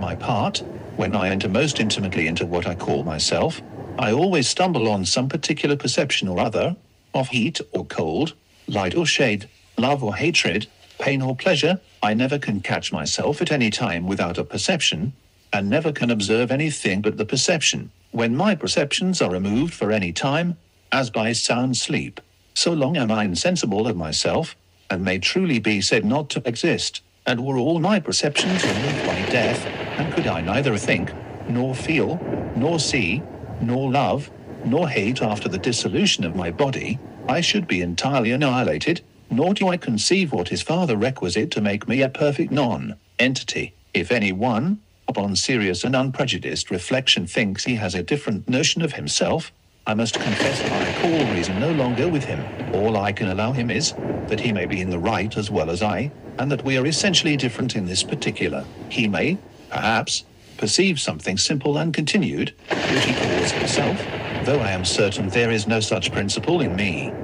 heart, when I enter most intimately into what I call myself, I always stumble on some particular perception or other, of heat or cold, light or shade, love or hatred, pain or pleasure. I never can catch myself at any time without a perception, and never can observe anything but the perception. When my perceptions are removed for any time, as by sound sleep, so long am I insensible of myself, and may truly be said not to exist. And were all my perceptions removed by death, and could I neither think, nor feel, nor see, nor love, nor hate after the dissolution of my body, I should be entirely annihilated, nor do I conceive what is farther requisite to make me a perfect non entity. If any one, upon serious and unprejudiced reflection, thinks he has a different notion of himself, I must confess I call reason no longer with him. All I can allow him is that he may be in the right as well as I, and that we are essentially different in this particular. He may, perhaps, perceive something simple and continued, which he calls himself, though I am certain there is no such principle in me.